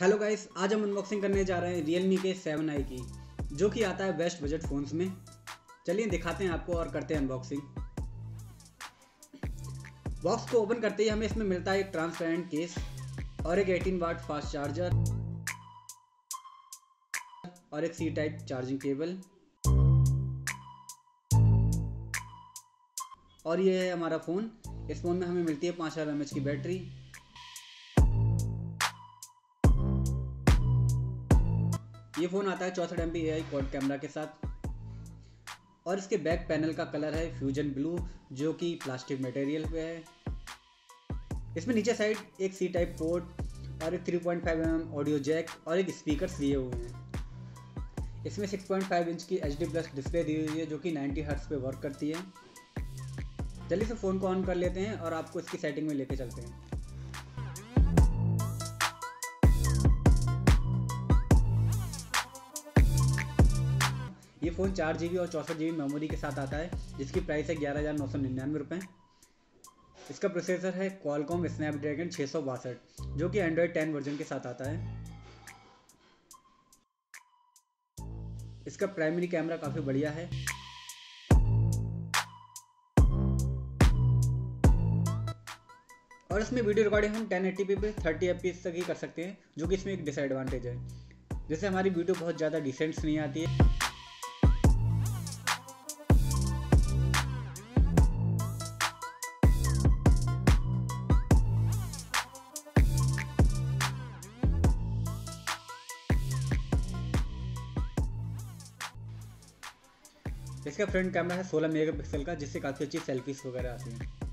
Hello guys आज हम unboxing करने जा रहे हैं Realme के 7i की, जो कि आता है बेस्ट बजट फ़ोन्स में। चलिए दिखाते हैं आपको और करते हैं अनबॉक्सिंग बॉक्स को ओपन करते ही हमें इसमें मिलता है एक ट्रांसपेरेंट केस और एक 18 वाट फास्ट चार्जर और एक सी टाइप चार्जिंग केबल और ये है हमारा फ़ोन इस फ़ोन में हमें मिलती है पाँच हज़ार की बैटरी। ये फ़ोन आता है चौसठ M P A I quad camera के साथ। और इसके बैक पैनल का कलर है फ्यूजन ब्लू जो कि प्लास्टिक मटेरियल पे है। इसमें नीचे साइड एक सी टाइप पोर्ट और एक 3.5 पॉइंट mm ऑडियो जैक और एक स्पीकर दिए हुए हैं। इसमें 6.5 इंच की एच डी प्लस डिस्प्ले दी हुई है, जो कि 90 हर्ट्स पे वर्क करती है। जल्दी से फ़ोन को ऑन कर लेते हैं और आपको इसकी सेटिंग में लेके चलते हैं। ये फ़ोन चार जीबी और चौंसठ जी मेमोरी के साथ आता है, जिसकी प्राइस है ग्यारह हज़ार नौ सौ निन्यानवे रुपये इसका प्रोसेसर है क्वालकॉम स्नैपड्रैगन छः सौ बासठ, जो कि एंड्रॉयड टेन वर्जन के साथ आता है। इसका प्राइमरी कैमरा काफ़ी बढ़िया है। और इसमें वीडियो रिकॉर्डिंग हम 1080p पे 30 एफ़ तक ही कर सकते हैं, जो कि इसमें एक डिसएडवांटेज है। जैसे हमारी वीडियो बहुत ज़्यादा डिसेंट्स नहीं आती है। इसका फ्रंट कैमरा है 16 मेगापिक्सल का जिससे काफ़ी अच्छी सेल्फीज वगैरह आती हैं।